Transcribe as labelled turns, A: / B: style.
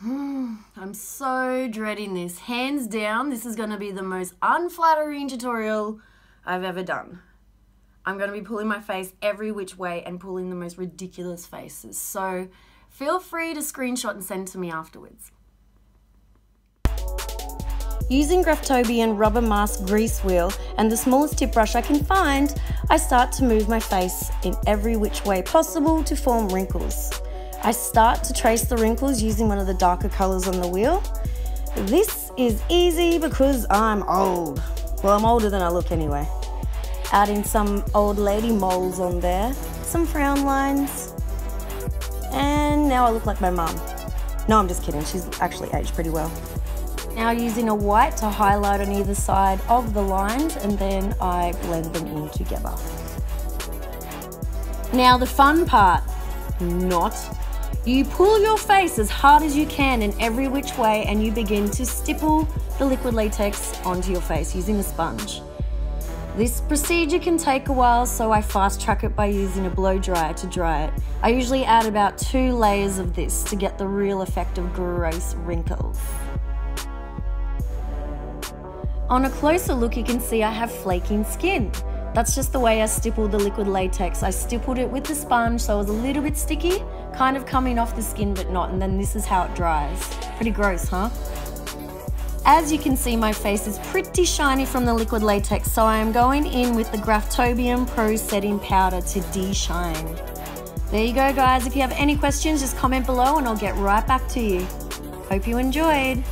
A: Hmm, I'm so dreading this. Hands down, this is going to be the most unflattering tutorial I've ever done. I'm going to be pulling my face every which way and pulling the most ridiculous faces. So feel free to screenshot and send to me afterwards. Using Graftobian rubber mask grease wheel and the smallest tip brush I can find, I start to move my face in every which way possible to form wrinkles. I start to trace the wrinkles using one of the darker colours on the wheel. This is easy because I'm old. Well, I'm older than I look anyway. Adding some old lady moles on there, some frown lines, and now I look like my mum. No, I'm just kidding, she's actually aged pretty well. Now using a white to highlight on either side of the lines and then I blend them in together. Now the fun part, not you pull your face as hard as you can in every which way and you begin to stipple the liquid latex onto your face using a sponge. This procedure can take a while, so I fast track it by using a blow dryer to dry it. I usually add about two layers of this to get the real effect of gross wrinkles. On a closer look, you can see I have flaking skin. That's just the way I stippled the liquid latex. I stippled it with the sponge so it was a little bit sticky, kind of coming off the skin but not, and then this is how it dries. Pretty gross, huh? As you can see, my face is pretty shiny from the liquid latex, so I am going in with the Graftobian Pro Setting Powder to de-shine. There you go, guys. If you have any questions, just comment below and I'll get right back to you. Hope you enjoyed.